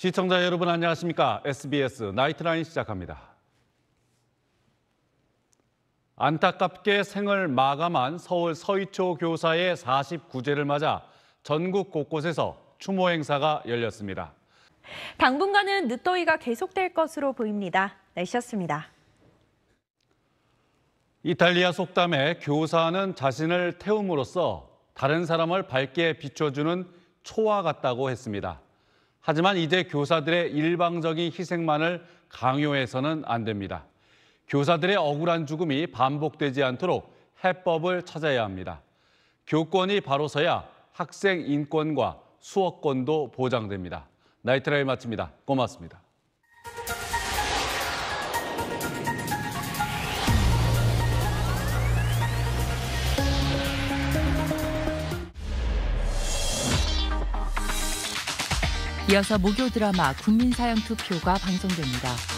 시청자 여러분 안녕하십니까? SBS 나이트라인 시작합니다. 안타깝게 생을 마감한 서울 서희초 교사의 49제를 맞아 전국 곳곳에서 추모 행사가 열렸습니다. 당분간은 늦더위가 계속될 것으로 보입니다. 날씨였습니다. 이탈리아 속담에 교사는 자신을 태움으로써 다른 사람을 밝게 비춰주는 초와 같다고 했습니다. 하지만 이제 교사들의 일방적인 희생만을 강요해서는 안 됩니다. 교사들의 억울한 죽음이 반복되지 않도록 해법을 찾아야 합니다. 교권이 바로 서야 학생 인권과 수업권도 보장됩니다. 나이트라이 마칩니다. 고맙습니다. 이어서 목요 드라마 국민사형 투표가 방송됩니다.